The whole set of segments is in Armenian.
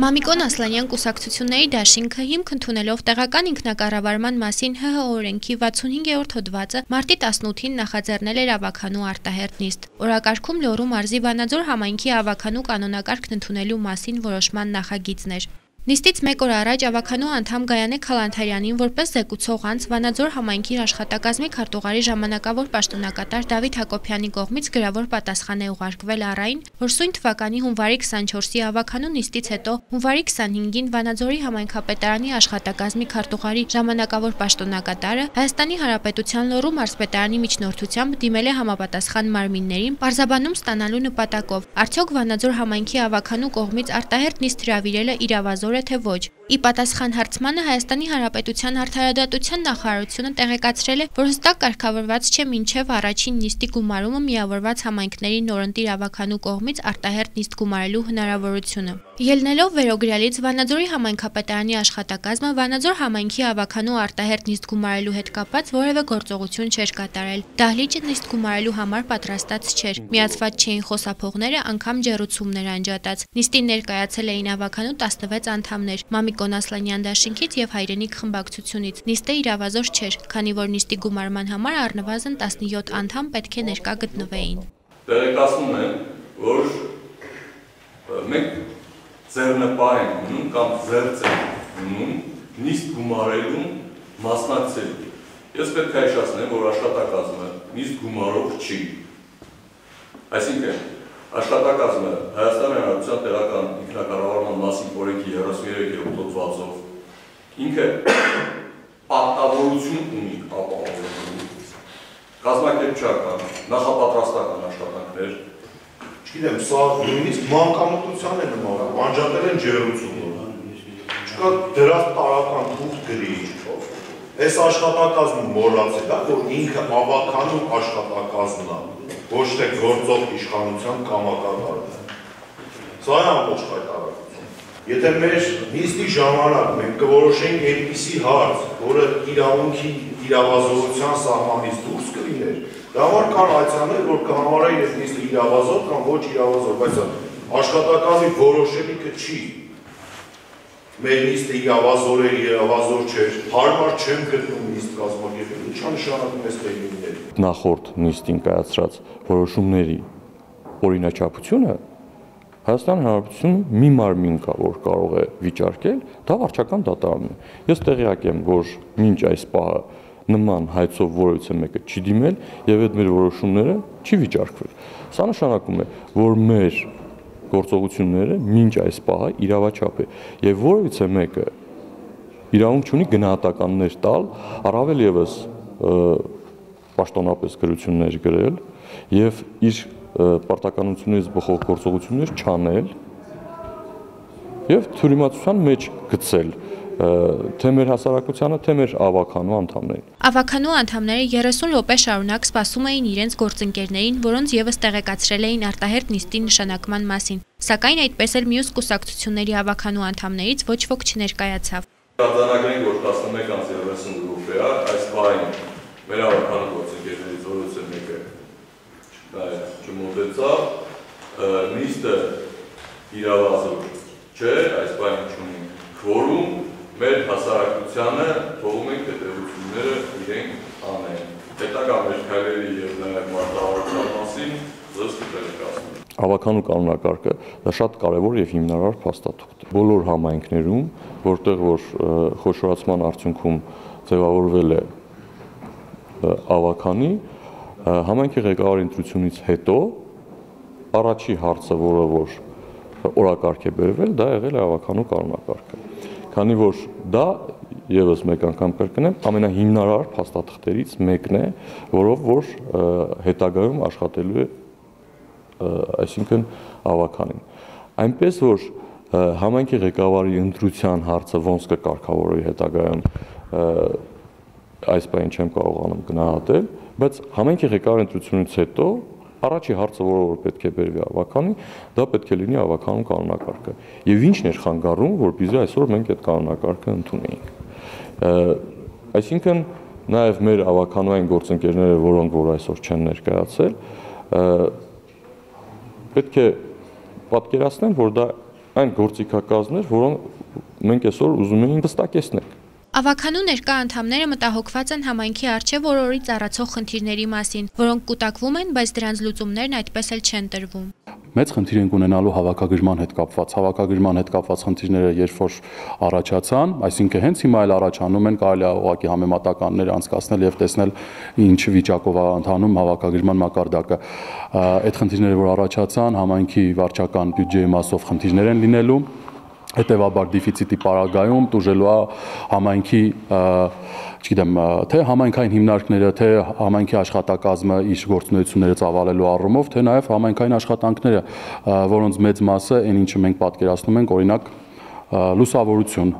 Մամիկոն Ասլանյան կուսակցությունների դաշինքը հիմք ընդունելով տեղական ինքնակառավարման մասին ՀՀ օրենքի 65-րդ հոդվածը մարտի 18-ին նախաձեռնել էր ավականու արտահերտ նիստ։ Օրակարգում Լոռու մարզի Վանաձոր համայնքի ավականու կանոնակարգն ընդունելու մասին որոշման նախագիծն էր։ Նիստից մեկ օր առաջ ավականու անդամ Գայանե Խալանթարյանին որպես զեկուցող անձ Վանաձոր համայնքի աշխատակազմի քարտուղարի ժամանակավոր պաշտոնակատար Դավիթ Հակոբյանի կողմից գրավոր պատասխան է ուղարկվել առայն, որ սույն թվականի հունվարի 24-ի ավականու նիստից հետո հունվարի 25-ին Վանաձորի համայնքապետարանի աշխատակազմի քարտուղարի ժամանակավոր պաշտոնակատարը Հայաստանի Հանրապետության Լոռու մարզպետարանի միջնորդությամբ դիմել է համապատասխան մարմիններին պարզաբանում ստանալու նպատակով, արդյոք Վանաձոր համայնքի ավականու կողմից արտահերտ նիստ հրավիրելը իրավազոր հնարավոր է թե ոչ։ Ի պատասխան հարցմանը Հայաստանի Հանրապետության Արդարադատության նախարարությունը տեղեկացրել է, որ հստակ կարգավորված չէ մինչև առաջին նիստի գումարումը միավորված համայնքների նորընտիր ավականու կողմից արտահերտ նիստ գումարելու հնարավորությունը։ Ելնելով վերոգրյալից Վանաձորի համայնքապետարանի աշխատակազմը Վանաձոր համայնքի ավականու արտահերտ նիստ գումարելու հետ կապված որևէ գործողություն չէր կատարել։ Դահլիճը նիստ գումարելու համար պատրաստած չէր։ Միացված չէին խոսափողները, անգամ ջերուցումներ անջատած։ Նիստին ներկայացել էին ավականու 16 անդամներ Մամիկոն Ասլանյան դաշինքից եւ հայրենիք խմբակցությունից։ Նիստը իրավազոր չէր, քանի որ նիստի գումարման համար առնվազն 17 անդամ պետք է ներկա գտնվեին։ Տեղեկացնում եմ, որ մենք ձեռնպահ են մնում կամ զերծ են մնում նիստ գումարելուն մասնակցելու։ Ես պետք է հիշեցնեմ, որ աշխատակազմը նիստ գումարող չի։ Այսինքն Աշխատակազմը Հայաստանի Հանրապետության տեղական ինքնակառավարման մասին օրենքի 33-րդ հոդվածով ինքը պարտավորություն ունի ապահովել կազմակերպչական, նախապատրաստական աշխատանքներ։ Չգիտեմ, սա նույնիսկ մանկամտության է նմանվում, անջատել են ջերուցումը։ Չկա դրա տարական թուղթ գրի։ Այս աշխատակազմը մոռացել է, որ ինքը ավականու աշխատակազմն է ոչ թե գործող իշխանության կամակատարն է։ Սա է ամբողջ հայտարարությունը։ Եթե մեր նիստի ժամանակ մենք կորոշենք այնպիսի հարց, որը իրավունքի իրավազորության սահմանից դուրս կլիներ, դա համար կան այցաներ, որ կհամարային այդ նիստը իրավազոր կամ ոչ իրավազոր, բայց աշխատակազմի որոշելիքը չի մեր նիստը իրավազոր է, իրավազոր չէր, հարմար չեմ գտնում նիստ կազմակերպել, ինչա նշանակում է ստեյնիններ։ Նախորդ նիստին կայացրած որոշումների օրինաչափությունը Հայաստան Հանրապետությունում մի մարմին կա, որ կարող է վիճարկել, դա վարչական դատարանն է։ Ես տեղյակ եմ, որ մինչ այս պահը նման հայցով որևիցե մեկը չի դիմել եւ այդ մեր որոշումները չի վիճարկվել։ Սա նշանակում է, որ մեր գործողությունները մինչ այս պահը իրավաչափ է եւ որևիցե մեկը իրավունք ունի գնահատականներ տալ, առավել եւս պաշտոնապես գրություններ գրել եւ իր պարտականություններից բխող գործողություններ չանել եւ թյուրիմացության մեջ գցել թե մեր հասարակությանը, թե մեր ավականու անդամներին։ Ավականու անդամները 30 րոպե շարունակ սպասում էին իրենց գործընկերներին, որոնց եւս տեղեկացրել էին արտահերտ նիստի նշանակման մասին։ Սակայն այդպես էլ մյուս կուսակցությունների ավականու անդամներից ոչ ոք չներկայացավ։ Արձանագրենք, որ 11:30 րոպե է, այս բային մեր ավականու գործընկերներից որոնց է մեկը չմոտեցավ, նիստը իրավազոր չէ, այս բանը չունի քվորում, մեր հասարակությանը թողում ենք հետևությունները իրենք անեն։ Հետագա մեր քայլերի եւ նաեւ մարտավարության մասին զս կտեղեկացնեմ։ Ավականու կանոնակարգը դա շատ կարևոր եւ հիմնարար փաստաթուղթ է։ Բոլոր համայնքներում, որտեղ որ խոշորացման արդյունքում ձևավորվել է ավականի, համայնքի ղեկավարի ընտրությունից հետո առաջի հարցը, որը որ օրակարգ է բերվել, դա եղել է ավականու կանոնակարգը քանի որ դա եւս մեկ անգամ կրկնեմ, ամենահիմնարար փաստաթղթերից մեկն է, որով որ հետագայում աշխատելու է այսինքն ավականին։ Այնպես որ համայնքի ղեկավարի ընտրության հարցը ոնց կկարգավորվի հետագայում այս բանը չեմ կարողանում գնահատել, բայց համայնքի ղեկավարի ընտրությունից հետո Առաջի հարցը, որը որ պետք է բերվի ավականի, դա պետք է լինի ավականու կանոնակարգը։ Եվ ի՞նչն էր խանգարում, որպեսզի այսօր մենք այդ կանոնակարգը ընդունեինք։ Այսինքն նաև մեր ավականային գործընկերները, որոնք որ այսօր չեն ներկայացել, պետք է պատկերացնեն, որ դա այն գործիքակազմներ, որոնք մենք այսօր ուզում ենք վստակեցնել։ Ավականու ներկա անդամները մտահոգված են համայնքի արչև օրորից առացող խնդիրների մասին, որոնք կուտակվում են, բայց դրանց լուծումներն այդպես էլ չեն տրվում մեծ խնդիր ենք ունենալու հավաքագրման հետ կապված։ Հավաքագրման հետ կապված խնդիրները երբ որ առաջացան, այսինքն հենց հիմա էլ առաջանում են, կարելի է ուղղակի համեմատականներ անցկացնել եւ տեսնել ինչ վիճակով է ընթանում հավաքագրման մակարդակը։ Այդ խնդիրները որ առաջացան, համայնքի վարչական բյուջեի մասով խնդիրներ են լինելու հետևաբար դեֆիցիտի պարագայում դժելու է համայնքի չգիտեմ թե համայնքային հիմնարկները թե համայնքի աշխատակազմը իր գործունեությունները ծավալելու առումով թե նաև համայնքային աշխատանքները որոնց մեծ մասը այն ինչը մենք պատկերացնում ենք օրինակ լուսավորություն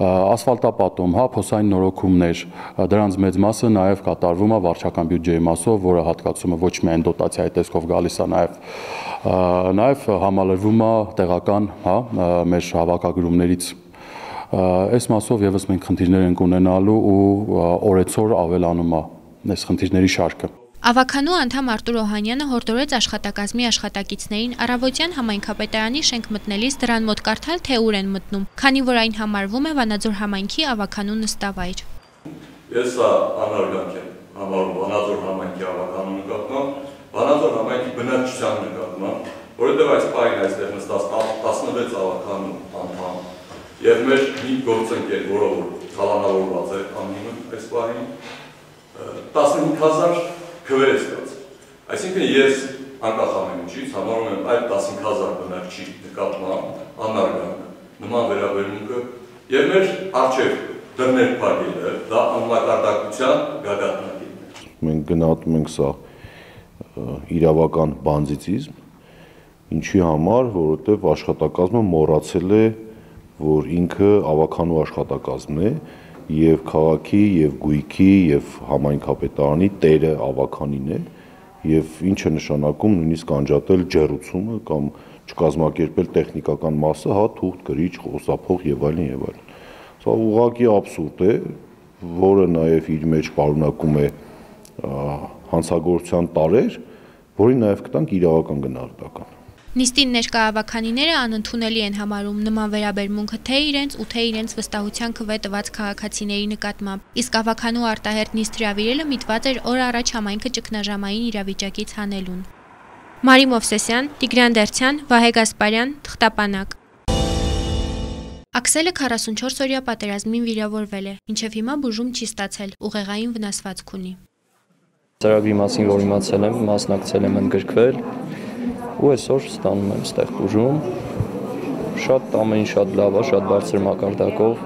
ասֆալտապատում, հա, փոսային նորոգումներ, դրանց մեծ մասը նաև կատարվում է վարչական բյուջեի մասով, որը հատկացումը ոչ միայն դոտացիայի տեսքով գալիս է, նաև նաև համալրվում է տեղական, հա, մեր հավաքագրումներից այս մասով եւս մենք խնդիրներ ենք ունենալու ու օրեցօր ավելանում է այս խնդիրների շարքը Ավականու անդամ Արտուր Օհանյանը հորդորեց աշխատակազմի աշխատակիցներին առավոտյան համայնքապետարանի շենք մտնելիս դրան մոտ կարդալ, թե ուր են մտնում, քանի որ այն համարվում է Վանաձոր համայնքի ավականու նստավայր։ Ես սա անարգանք եմ համարում Վանաձոր համայնքի ավականու նկատմամբ, Վանաձոր համայնքի բնակչության նկատմամբ, որովհետև այս պահին այստեղ նստած 16 ավականու անդամ եւ մեր մի գործընկեր, որը որ թալանավորված է անունը այս պահին 15000 քվեր է ստացել։ Այսինքն ես անկախ ամեն ինչից համարում եմ այդ 15000 բնակչի նկատմամբ անարգանք նման վերաբերմունքը եւ մեր արժեվ դռներ փակելը դա անմակարդակության գագաթնակետն է։ Մենք գնահատում ենք սա իրավական բանձիցիզմ, ինչի համար, որովհետև աշխատակազմը մոռացել է, որ ինքը ավականու աշխատակազմն է եւ քաղաքի եւ գույքի եւ համայնքապետարանի տերը ավականին է եւ ինչը նշանակում նույնիսկ անջատել ջերուցումը կամ չկազմակերպել տեխնիկական մասը, հա թուղթ, գրիչ, խոսափող եւ այլն եւ այլն։ Սա ուղղակի абսուրդ է, որը նաեւ իր մեջ պարունակում է հանցագործության տարեր, որին նաեւ կտանք իրավական գնահատական։ Նիստին ներկա ավականիները անընդունելի են համարում նման վերաբերմունքը թե իրենց ու թե իրենց վստահության քվե տված քաղաքացիների նկատմամբ։ Իսկ ավականու արտահերտ նիստ հրավիրելը միտված էր օր առաջ համայնքը ճգնաժամային իրավիճակից հանելուն։ Մարի Մովսեսյան, Տիգրան Դերցյան, Վահե Գասպարյան, Թղթապանակ։ Աքսելը 44 օրյա պատերազմին վիրավորվել է, ինչև հիմա բուժում չի ստացել, ուղեղային վնասվածք ունի։ Ծրագրի մասին, որ իմացել եմ, մասնակցել եմ ընդգրկվել, ու այսօր ստանում եմ ստեղ բուժում շատ ամեն ինչ շատ լավ է, շատ բարձր մակարդակով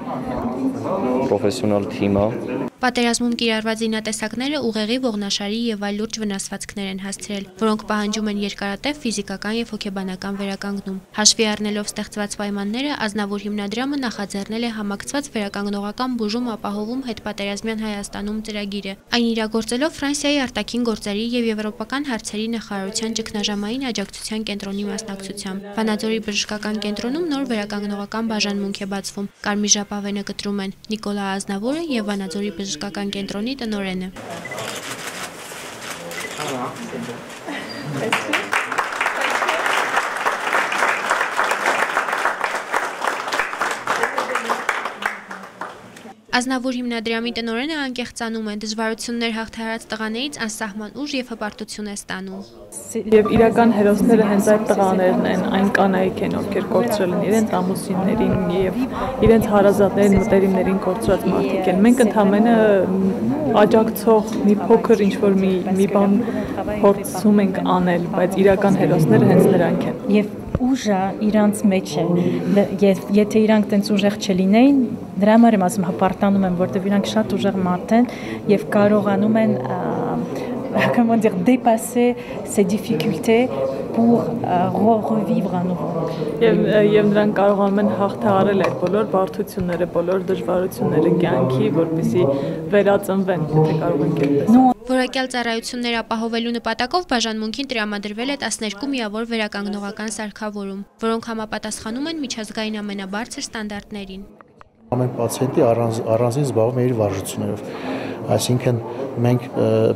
պրոֆեսիոնալ թիմ է Պատերազմում կիրառված զինատեսակները ուղեղի, ողնաշարի եւ այլ լուրջ վնասվածքներ են հասցրել, որոնք պահանջում են երկարատև ֆիզիկական եւ հոգեբանական վերականգնում։ Հաշվի առնելով ստեղծված պայմանները, Ազնավուր հիմնադրամը նախաձեռնել է համակցված վերականգնողական բուժում ապահովում հետպատերազմյան Հայաստանում ծրագիրը։ Այն իրագործելով Ֆրանսիայի արտաքին գործերի եւ եվրոպական հարցերի նախարարության ճգնաժամային աջակցության կենտրոնի մասնակցությամբ։ Վանաձորի բժշկական կենտրոնում նոր վերականգնողական բաժանմունք է բացվում։ Կարմիր ժապավենը կտրում են Նիկոլա Ազնավուրը եւ Վանաձորի բժշկական բժշկական կենտրոնի տնօրենը։ Ազնավուր հիմնադրամի տնորենը անկեղծանում են դժվարություններ հաղթահարած տղաներից անսահման ուժ եւ հպարտություն է ստանում։ Եվ իրական հերոսները հենց այդ տղաներն են, այն կանայք են, ովքեր կորցրել են իրենց ամուսիններին եւ իրենց հարազատներին, մտերիմներին կորցրած մարդիկ են։ Մենք ընդհանրապես աջակցող մի փոքր ինչ որ մի մի բան փորձում ենք անել, բայց իրական հերոսները հենց նրանք են։ Եվ ուժը իրանց մեջ է։ եթե իրանք տենց ուժեղ չլինեին, դրա համար եմ ասում հպարտանում եմ, որտեղ իրանք շատ ուժեղ մարդ են եւ կարողանում են comment dire, dépasser ces difficultés pour revivre à nouveau։ Եվ եւ նրանք կարողանում են հաղթահարել այդ բոլոր բարդությունները, բոլոր դժվարությունները կյանքի, որպեսզի վերածնվեն, եթե կարող են այդպես։ Որակյալ ծառայություններ ապահովելու նպատակով բաժանմունքին տրամադրվել է 12 միավոր վերականգնողական սարքավորում, որոնք համապատասխանում են միջազգային ամենաբարձր ստանդարտներին։ Ամեն պացիենտի առանձին զբաղվում է իր վարժություններով Այսինքն մենք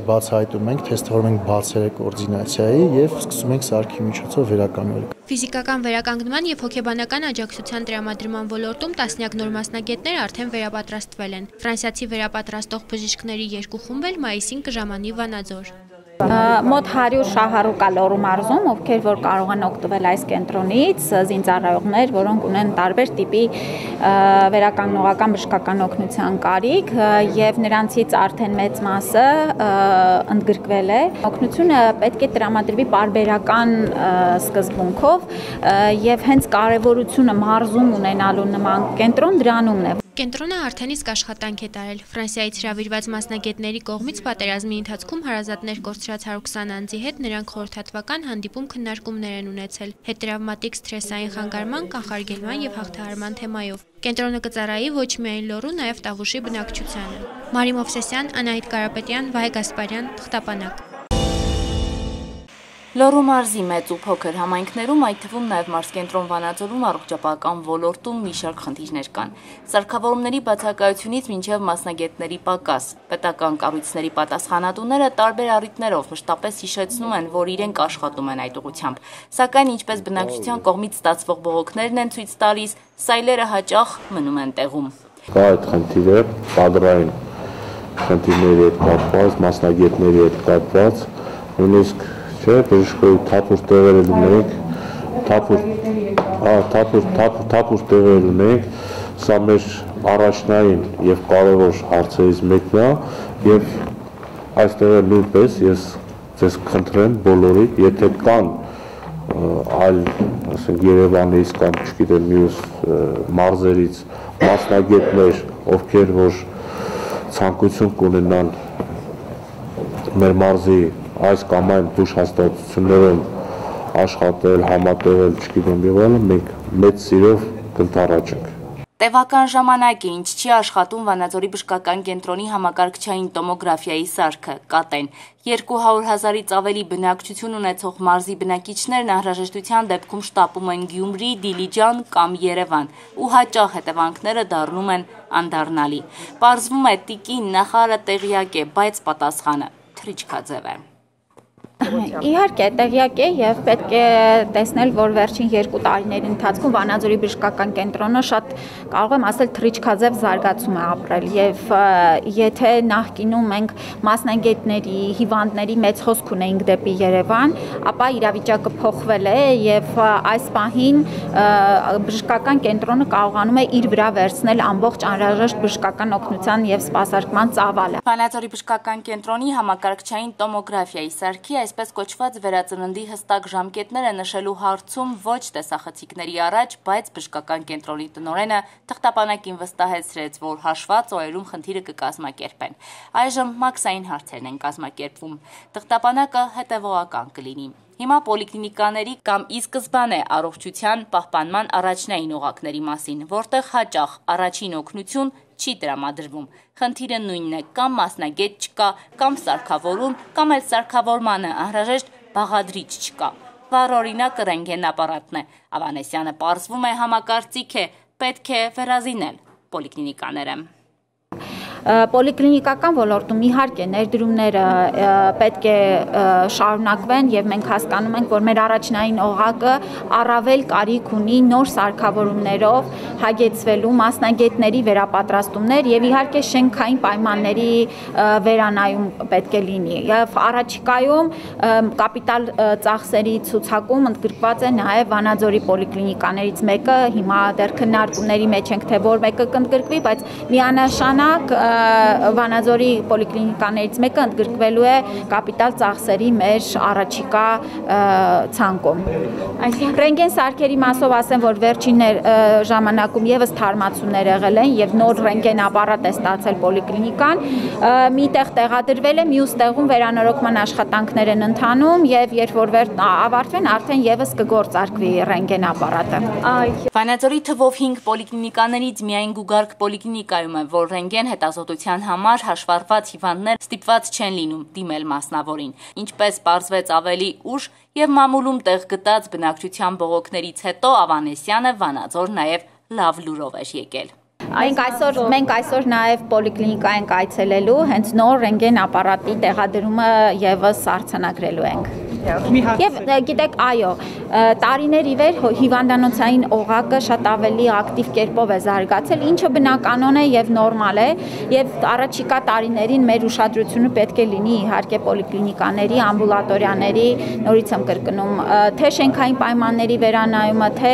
բացահայտում ենք, թեստավորում ենք բացերը կոորդինացիայի եւ սկսում ենք սարքի միջոցով վերականգնել։ Ֆիզիկական վերականգնման եւ հոգեբանական աջակցության տրամադրման ոլորտում տասնյակ նոր մասնագետներ արդեն վերապատրաստվել են։ Ֆրանսիացի վերապատրաստող բժիշկների երկու խումբ էլ մայիսին կժամանի Վանաձոր մոտ 100 շահառու կա Լոռու մարզում, ովքեր որ կարող են օգտվել այս կենտրոնից, զինծառայողներ, որոնք ունեն տարբեր տիպի վերականգնողական բժշկական օգնության կարիք եւ նրանցից արդեն մեծ մասը ընդգրկվել է։ Օգնությունը պետք է տրամադրվի բարբերական սկզբունքով եւ հենց կարեւորությունը մարզում ունենալու նման կենտրոն դրանումն է։ Կենտրոնը արդեն իսկ աշխատանք է տարել։ Ֆրանսիայից հրավիրված մասնագետների կողմից պատերազմի ընթացքում հարազատներ կորցրած 120 անձի հետ նրանք խորհրդատվական հանդիպում քննարկումներ են ունեցել հետտրավմատիկ սթրեսային խանգարման, կանխարգելման եւ հաղթահարման թեմայով։ Կենտրոնը կծառայի ոչ միայն լոռու, նաեւ Տավուշի բնակչությանը։ Մարի Մովսեսյան, Անահիտ Կարապետյան, Վահե Գասպարյան, Թղթապանակ։ Լոռու մարզի մեծ ու փոքր համայնքներում, այդ թվում նաև մարզկենտրոն Վանաձորում առողջապահական ոլորտում մի շարք խնդիրներ կան։ Սարքավորումների բացակայությունից մինչև մասնագետների պակաս։ Պետական կառույցների պատասխանատուները տարբեր առիթներով մշտապես հիշեցնում են, որ իրենք աշխատում են այդ ուղությամբ։ Սակայն ինչպես բնակչության կողմից ստացվող բողոքներն են ցույց տալիս, սայլերը հաճախ մնում են տեղում։ Կա այդ խնդիրը, կադրային խնդիրների հետ կապված, մասնագետների հետ կապված, նույնիսկ չէ, բժշկոյի թափուր տեղեր ունենք, թափուր, թափուր, թափուր, թափուր տեղեր ունենք, սա մեր առաջնային եւ կարևոր հարցերից մեկն է եւ այստեղ նույնպես ես ձեզ խնդրեմ բոլորի, եթե կան այլ, ասենք Երևանից կամ չգիտեմ մյուս մարզերից մասնագետներ, ովքեր որ ցանկություն կունենան մեր մարզի այս կամ այն դուշ հաստատություններում աշխատել, համատեղել, չգիտեմ եւ այլն, մենք մեծ սիրով կընթառաջենք։ Տևական ժամանակ է, ինչ չի աշխատում Վանաձորի բժշկական կենտրոնի համակարգչային տոմոգրաֆիայի սարքը, կատեն։ 200 հազարից ավելի բնակչություն ունեցող մարզի բնակիչներն անհրաժեշտության դեպքում շտապում են Գյումրի, Դիլիջան կամ Երևան, ու հաճախ հետևանքները դառնում են անդառնալի։ Պարզվում է տիկին նախարարը տեղյակ է, բայց պատասխանը թրիչքաձև է։ Իհարկե, տեղյակ է եւ պետք է տեսնել, որ վերջին 2 տարիների ընթացքում Վանաձորի բժշկական կենտրոնը շատ կարող եմ ասել թրիչքաձև զարգացում է ապրել եւ եթե նախկինում մենք մասնագետների, հիվանդների մեծ հոսք ունեինք դեպի Երևան, ապա իրավիճակը փոխվել է եւ այս պահին բժշկական կենտրոնը կարողանում է իր վրա վերցնել ամբողջ անհրաժեշտ բժշկական օգնության եւ սպասարկման ծավալը։ Վանաձորի բժշկական կենտրոնի համակարգչային տոմոգրաֆիայի սարքի այս այսպես կոչված վերածննդի հստակ ժամկետները նշելու հարցում ոչ տեսախցիկների առաջ, բայց բժշկական կենտրոնի տնորենը թղթապանակին վստահեցրեց, որ հաշված օրերում խնդիրը կկազմակերպեն։ Այժմ մաքսային հարցերն են կազմակերպվում։ Թղթապանակը հետևողական կլինի։ Հիմա պոլիկլինիկաների կամ ի սկզբանե առողջության պահպանման առաջնային օղակների մասին, որտեղ հաճախ առաջին օգնություն չի տրամադրվում։ Խնդիրը նույնն է, կամ մասնագետ չկա, կամ սարքավորում, կամ էլ սարքավորմանը անհրաժեշտ բաղադրիչ չկա։ Վառ օրինակը ռենգեն ապարատն է։ Ավանեսյանը պարզվում է համակարծիք է, պետք է վերազինել պոլիկլինիկաները Պոլիկլինիկական ոլորտում իհարկե ներդրումները պետք է շարունակվեն եւ մենք հասկանում ենք, որ մեր առաջնային օղակը առավել կարիք ունի նոր սարքավորումներով հագեցվելու մասնագետների վերապատրաստումներ եւ իհարկե շենքային պայմանների վերանայում պետք է լինի։ Եվ առաջիկայում կապիտալ ծախսերի ցուցակում ընդգրկված է նաեւ Վանաձորի պոլիկլինիկաներից մեկը, հիմա դեռ քննարկումների մեջ ենք, թե որ մեկը կընդգրկվի, բայց միանշանակ Վանաձորի պոլիկլինիկաներից մեկը ընդգրկվելու է կապիտալ ծախսերի մեր առաջիկա ցանկում։ Այսինքն ռենտգեն սարքերի մասով ասեմ, որ վերջին ժամանակում եւս թարմացումներ եղել են եւ նոր ռենտգեն ապարատ է ստացել պոլիկլինիկան։ Մի տեղ տեղադրվել է, մյուս տեղում վերանորոգման աշխատանքներ են ընթանում եւ երբ որ վեր ավարտվեն, արդեն եւս կգործարկվի ռենտգեն ապարատը։ Վանաձորի թվով 5 պոլիկլինիկաներից միայն Գուգարք պոլիկլինիկայում է, որ ռենտգեն հետազոտում հետազոտության համար հաշվառված հիվանդներ ստիպված չեն լինում դիմել մասնավորին, ինչպես պարզվեց ավելի ուշ եւ մամուլում տեղ գտած բնակչության բողոքներից հետո Ավանեսյանը Վանաձոր նաեւ լավ լուրով էր եկել։ Մենք այսօր մենք այսօր նաև պոլիկլինիկա ենք այցելելու, հենց նոր ռենտգեն ապարատի տեղադրումը եւս արցանագրելու ենք։ Եվ գիտեք, այո, տարիներ ի վեր հիվանդանոցային օղակը շատ ավելի ակտիվ կերպով է զարգացել, ինչը բնականon է եւ նորմալ է, եւ առաջիկա տարիներին մեր ուշադրությունը պետք է լինի իհարկե պոլիկլինիկաների, ամբուլատորիաների, նորից եմ կրկնում, թե շենքային պայմանների վերանայումը, թե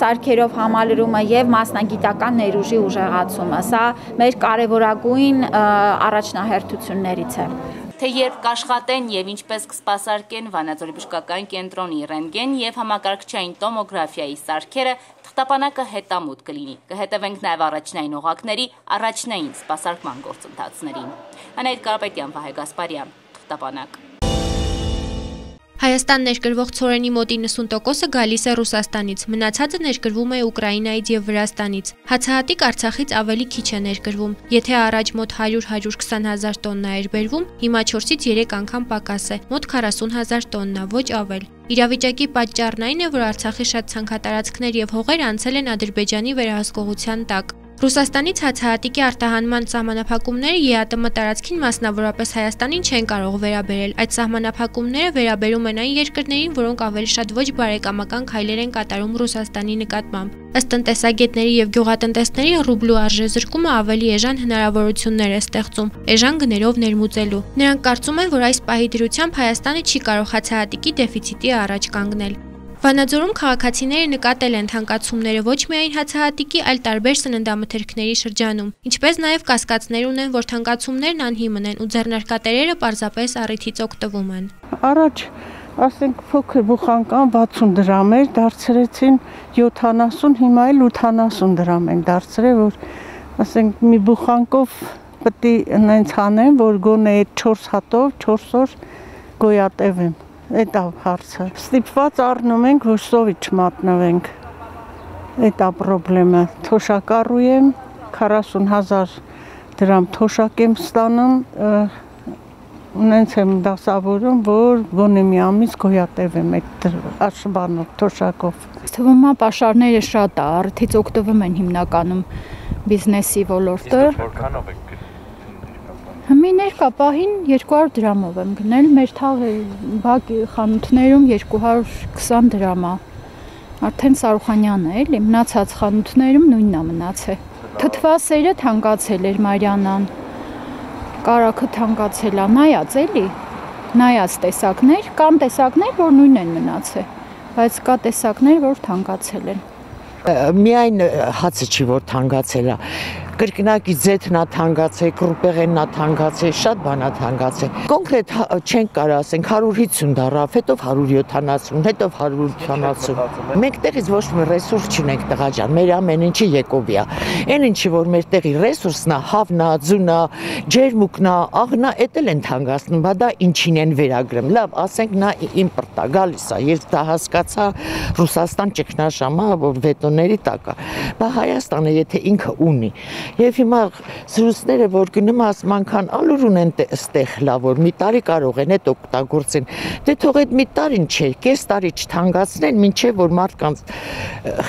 սարքերով համալրումը եւ մասնագիտական ներուժի ուժեղացումը։ Սա մեր կարևորագույն առաջնահերթություններից է թե երբ կաշխատեն եւ ինչպես կսպասարկեն Վանաձորի բժշկական կենտրոնի ռենտգեն եւ համակարգչային տոմոգրաֆիայի սարքերը, թղթապանակը հետամուտ կլինի։ Կհետևենք նաեւ առաջնային օղակների առաջնային սպասարկման գործընթացներին։ Անայդ Կարապետյան, Վահե Գասպարյան, թղթապանակ։ Հայաստան ներկրվող ցորենի մոտ 90%-ը գալիս է Ռուսաստանից, մնացածը ներկրվում է Ուկրաինայից եւ Վրաստանից։ Հացահատիկ Արցախից ավելի քիչ է ներկրվում։ Եթե առաջ մոտ 100-120 հազար տոննա էր բերվում, հիմա 4-ից 3 անգամ պակաս է՝ մոտ 40 հազար տոննա, ոչ ավել։ Իրավիճակի պատճառն այն է, որ Արցախի շատ ցանքատարածքներ եւ հողեր անցել են Ադրբեջանի վերահսկողության տակ։ Ռուսաստանից հացահատիկի արտահանման սահմանափակումները ԵԱՏՄ տարածքին մասնավորապես Հայաստանին չեն կարող վերաբերել։ Այդ սահմանափակումները վերաբերում են այն երկրներին, որոնք ավելի շատ ոչ բարեկամական քայլեր են կատարում Ռուսաստանի նկատմամբ։ Ըստ տնտեսագետների եւ գյուղատնտեսների ռուբլու արժեզրկումը ավելի էժան հնարավորություններ է ստեղծում էժան գներով ներմուծելու։ Նրանք կարծում են, որ այս պահի դրությամբ Հայաստանը չի կարող հացահատիկի դեֆիցիտի առաջ կանգնել։ Վանաձորում քաղաքացիները նկատել են թանկացումները ոչ միայն հացահատիկի, այլ տարբեր սննդամթերքների շրջանում, ինչպես նաև կասկածներ ունեն, որ թանկացումներն անհիմն են ու ձեռնարկատերերը պարզապես առիթից օգտվում են։ Առաջ ասենք փոքր բուխանկան 60 դրամ էր, դարձրեցին 70, հիմա էլ 80 դրամ են դարձրել, որ ասենք մի բուխանկով պետք է նենց անեմ, որ գոնե այդ 4 հատով 4 օր գոյատևեմ Այդ հարցը։ Ստիպված առնում ենք, որ սովի չմատնվենք։ Այդ է խնդրեմը։ Թոշակառու եմ 40000 դրամ թոշակ եմ ստանում, ունենց եմ դասավորում, որ գոնե մի ամիս գոյատևեմ այդ աշխբանով, թոշակով։ Թվում է pašարները շատ է, արդից օգտվում են հիմնականում բիզնեսի ոլորտը։ Որքանով եք Հիմի ներկա պահին 200 դրամով եմ գնել, մեր թաղի բակ խանութներում 220 դրամ է։ Արդեն Սարուխանյանն է, էլի, մնացած խանութներում նույնն է մնացել։ Թթվասերը թանկացել էր Մարիանան։ Կարակը թանկացել է, նայած էլի։ Նայած տեսակներ, կան տեսակներ, որ նույնն են մնացել, բայց կա տեսակներ, որ թանկացել են։ Միայն հացը չի որ թանկացել է կրկնակի ձեթնա թանկացել, կրուպեղեննա թանկացել, շատ բանա թանկացել։ Կոնկրետ հա, չենք կարող ասենք 150 դարավ, հետո 170, հետո 180։ Մենք տեղից ոչ մի ռեսուրս չունենք տղա ջան, մեր ամեն ինչը Եկովիա։ Այն ինչի որ մեր տեղի ռեսուրսն է, հավնա, ձունա, ջերմուկնա, աղնա, էդ էլ են թանկացնում, բա դա ինչին են վերագրում։ Լավ, ասենք նա իմպորտա գալիս է, ես դա հասկացա Ռուսաստան ճգնաժամը, որ վետոների տակ է։ Բա Հայաստանը եթե ինքը ունի Եվ հիմա զրույցները, որ գնում ասում անգան ալուր ունեն ստեղ լավ, որ մի տարի կարող են այդ օգտագործեն։ Դե թող այդ մի տարին չէ, կես տարի չթանկացնեն, ինչեւ որ մարդկանց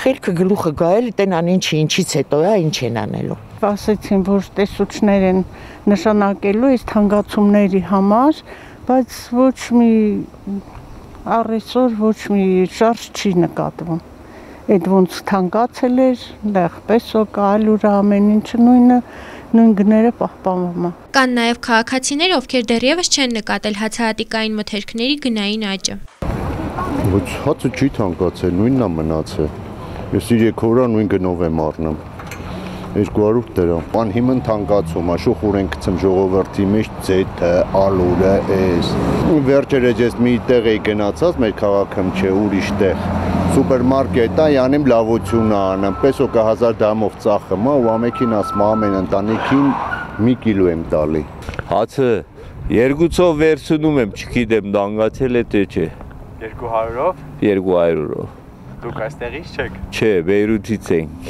խելքը գլուխը գայել տենան ինչի, ինչից հետո է, ինչ են անելու ասեցին, որ տեսուչներ են նշանակելու այս թանկացումների համար, բայց ոչ մի առեսօր ոչ մի շարժ չի նկատվում այդ ոնց թանկացել էր, դեղ պեսո կալուրա ամեն ինչը նույնը նույն գները պահպանվում է։ Կան նաև քաղաքացիներ, ովքեր դեռևս չեն նկատել հացահատիկային մթերքների գնային աճը։ Ոչ, հացը չի թանկացել, նույնն է մնացել։ Ես իր եքորա նույն գնով եմ առնում։ 200 դրամ։ Բան հիմն թանկացում, աշուխ ունենք գցում ժողովրդի մեջ ձեթը, ալուրը, էս։ Վերջերս ես մի տեղ էի գնացած, մեր քաղաքում չէ, ուրիշ տեղ սուպերմարկետ է, յանիմ լավություն է անում, պեսո կա 1000 դամով ծախում ու ամեքին ասում ամեն ընտանիքին մի կիլո եմ տալի։ Հացը երկուցով վերցնում եմ, չգիտեմ, դանգացել է թե չէ։ 200-ով։ 200-ով։ Դուք այստեղից չեք։ Չէ, Բեյրութից ենք։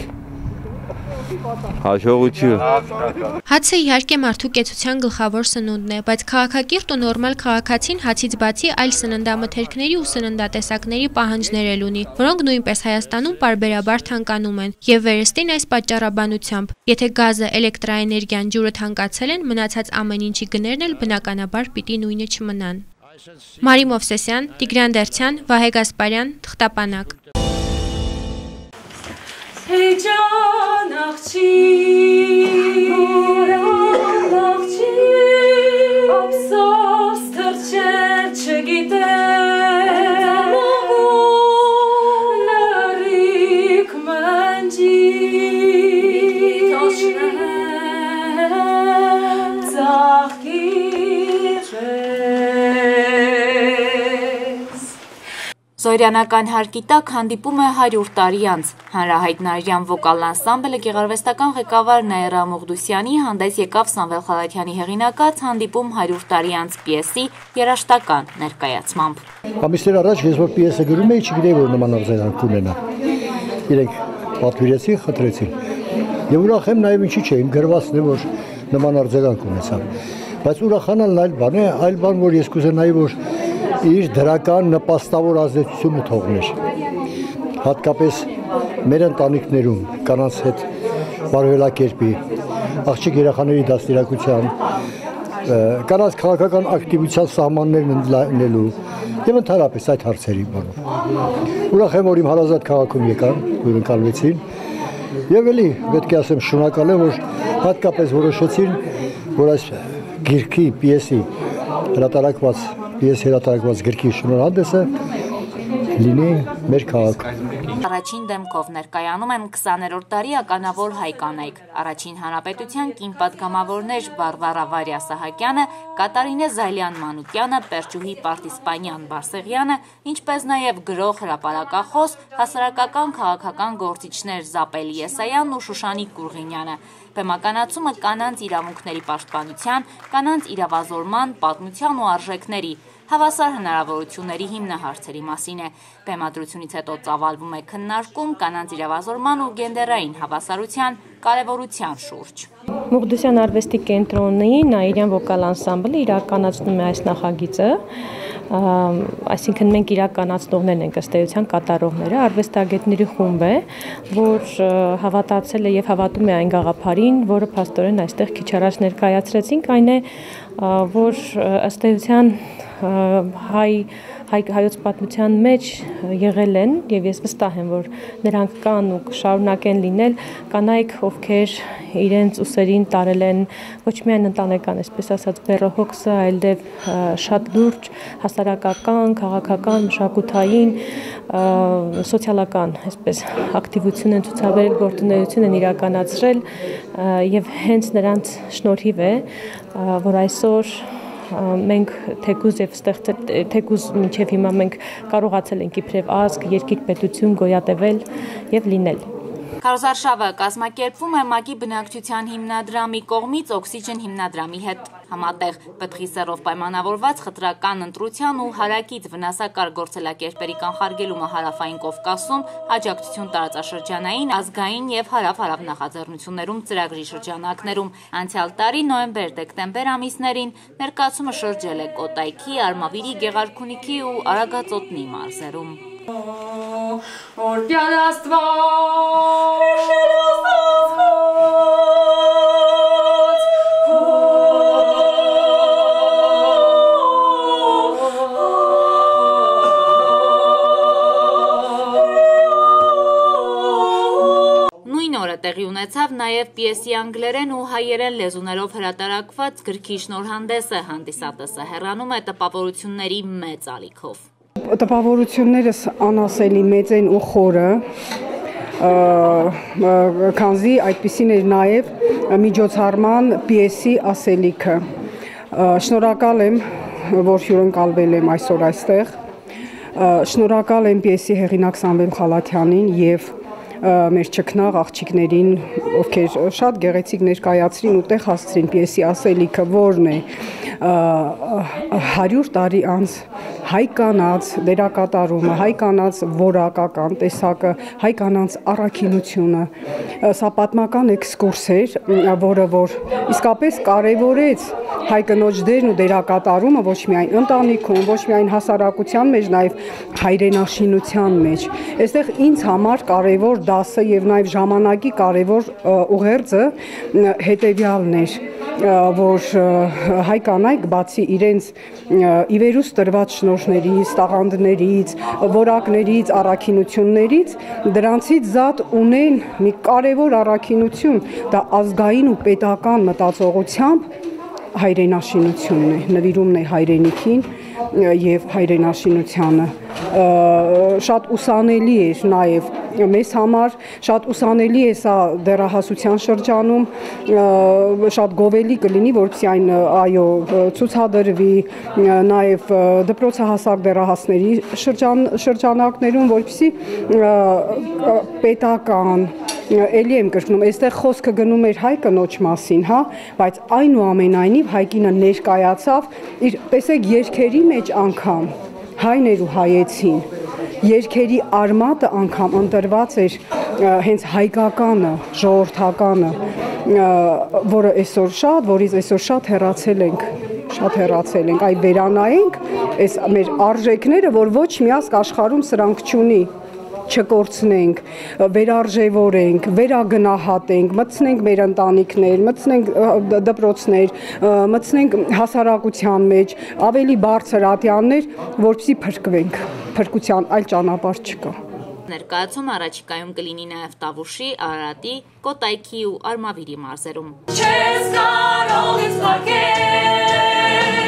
Հաջողություն։ Հացը իհարկե մարդու կեցության գլխավոր սնունդն է, բայց քաղաքակիրթ ու նորմալ քաղաքացին հացից բացի այլ սննդամթերքների ու սննդատեսակների պահանջներ ունի, որոնք նույնպես Հայաստանում parberabar թանկանում են, եւ վերստին այս պատճառաբանությամբ, եթե գազը, էլեկտրաէներգիան, ջուրը թանկացել են, մնացած ամեն ինչի գներն էլ բնականաբար պիտի նույնը չմնան։ Մարի Մովսեսյան, Տիգրան Դերցյան, Վահե Գասպարյան, Թղթապանակ։ 세전 악지 Զորյանական հարկի տակ հանդիպում է 100 տարի անց։ Հանրահայտ Նարյան վոկալ անսամբլը գեղարվեստական ղեկավար Նաիրա Մուղդուսյանի հանդես եկավ Սամվել Խալաթյանի հեղինակած հանդիպում 100 տարի անց պիեսի երաշտական ներկայացմամբ։ Ամիսներ առաջ ես որ պիեսը գրում էի, չգիտեի որ նման արձագանք կունենա։ Իրենք պատվիրեցին, խնդրեցին։ Եվ ուրախ եմ նաև ինչի՞ չէ, իմ գրվածն է որ նման արձագանք ունեցավ։ Բայց ուրախանալն այլ բան է, այլ բան որ ես կուզենայի որ իր դրական նպաստավոր ազդեցությունը թողներ։ Հատկապես մեր ընտանիքներում կանանց հետ բարվելակերպի, աղջիկ երեխաների դաստիարակության, կանանց քաղաքական ակտիվության սահմաններն ընդլայնելու եւ ընդհանրապես այդ հարցերի բանում։ Ուրախ եմ, որ իմ հարազատ քաղաքում եկան, որ ընկալվեցին եւ էլի պետք է ասեմ շնորհակալ եմ, որ հատկապես որոշեցին, որ այս գիրքի, պիեսի հրատարակված ես հրատարակված գրքի շնորհանդեսը լինի մեր քաղաքում առաջին դեմքով ներկայանում են 20-րդ տարի ականավոր հայ կանայք։ Առաջին հանրապետության կին պատգամավորներ Վարվարա Վարյա Սահակյանը, Կատարինե Զալյան Մանուկյանը, Պերճուհի Պարտիսպանյան Բարսեղյանը, ինչպես նաև գրող հրապարակախոս, հասարակական քաղաքական գործիչներ Զապելի Եսայանն ու Շուշանի Կուրղինյանը։ Բեմականացումը կանանց իրավունքների պաշտպանության, կանանց իրավազորման, պատմության ու արժեքների հավասար հնարավորությունների հիմնահարցերի մասին է։ Բեմադրությունից հետո ծավալվում է քննարկում կանանց իրավազորման ու գենդերային հավասարության կարևորության շուրջ։ Մուղդուսյան արվեստի կենտրոնի Նաիրյան վոկալ անսամբլը իրականացնում է այս նախագիծը այսինքն մենք իրականացնողներն ենք ըստ էության կատարողները, արվեստագետների խումբ է, որ հավատացել է եւ հավատում է այն գաղափարին, որը փաստորեն այստեղ քիչ առաջ ներկայացրեցինք, այն է, որ ըստ էության հայ հայ հայոց պատմության մեջ եղել են եւ ես վստահ եմ որ նրանք կան ու կշարունակեն լինել կանայք ովքեր իրենց ուսերին տարել են ոչ միայն ընտանեկան այսպես ասած բեռոհոքսը այլև շատ լուրջ հասարակական, քաղաքական, մշակութային, սոցիալական այսպես ակտիվություն են ցուցաբերել, գործունեություն են իրականացրել եւ հենց նրանց շնորհիվ է որ այսօր մենք թեկուզ եւ ստեղծել թեկուզ մինչեւ հիմա մենք կարողացել ենք իբրև ազգ, երկիր, պետություն գոյատևել եւ լինել։ Քարոզարշավը կազմակերպվում է ՄԱԿ-ի բնակչության հիմնադրամի կողմից օքսիջեն հիմնադրամի հետ համատեղ պտղի սերով պայմանավորված խտրական ընտրության ու հարակից վնասակար գործելակերպերի կանխարգելումը հարավային Կովկասում աջակցություն տարածաշրջանային, ազգային եւ հարավ-հարավ նախաձեռնություններում ծրագրի շրջանակներում անցյալ տարի նոեմբեր-դեկտեմբեր ամիսներին ներկայացումը շրջել է Կոտայքի, Արմավիրի, Գեղարքունիքի ու Արագածոտնի մարզերում։ Orpia Նույն ունեցավ նաև պիեսի անգլերեն ու հայերեն լեզուներով հրատարակված գրքի շնորհանդեսը հանդիսատեսը հեռանում է տպավորությունների մեծ ալիքով տպավորություններս անասելի մեծ են ու խորը քանզի այդպեսին էր նաև միջոցառման պիեսի ասելիքը շնորհակալ եմ որ հյուրընկալվել եմ այսօր այստեղ շնորհակալ եմ պիեսի հեղինակ Սամվել Խալաթյանին եւ մեր ճկնաղ աղջիկներին, ովքեր շատ գեղեցիկ ներկայացրին ու տեղ հասցրին պիեսի ասելիքը, որն է 100 տարի անց հայ կանանց դերակատարումը, հայ կանանց որակական տեսակը, հայ կանանց առաքինությունը։ Սա պատմական էքսկուրս էր, որը որ իսկապես կարևորեց հայ կնոջ դերն ու դերակատարումը ոչ միայն ընտանիքում, ոչ միայն հասարակության մեջ, նաև հայրենաշինության մեջ։ Այստեղ ինձ համար կարևոր դասը եւ նաև ժամանակի կարևոր ուղերձը հետեւյալն էր որ հայ կանայք բացի իրենց իվերուս տրված շնորհներից, տաղանդներից, որակներից, առաքինություններից, դրանցից զատ ունեն մի կարևոր առաքինություն, դա ազգային ու պետական մտածողությամբ հայրենաշինությունն է, նվիրումն է հայրենիքին եւ հայրենաշինությանը շատ ուսանելի էր նաև մեզ համար շատ ուսանելի է սա դեռահասության շրջանում շատ գովելի կլինի որպեսզի այն այո ցուցադրվի նաև դպրոցահասակ դեռահասների շրջան շրջանակներում որպեսզի պետական էլի եմ կրկնում, այստեղ խոսքը գնում էր հայ կնոջ մասին, հա, բայց այնուամենայնիվ հայկինը ներկայացավ իր տեսեք երկերի մեջ անգամ հայներ ու հայեցին երկերի արմատը անգամ ընտրված էր հենց հայկականը, ժողովրդականը, որը այսօր շատ, որից այսօր շատ հեռացել ենք, շատ հեռացել ենք, այ վերանայենք այս մեր արժեքները, որ ոչ մի ազգ աշխարհում սրանք չունի չկորցնենք, վերարժևորենք, վերագնահատենք, մտցնենք մեր ընտանիքներ, մտցնենք դպրոցներ, մտցնենք հասարակության մեջ ավելի բարձր ատյաններ, որպեսզի փրկվենք։ Փրկության այլ ճանապարհ չկա։ Ներկայացում առաջիկայում կլինի նաև Տավուշի, Արարատի, Կոտայքի ու Արմավիրի մարզերում։ Չես կարող ինձ փակել,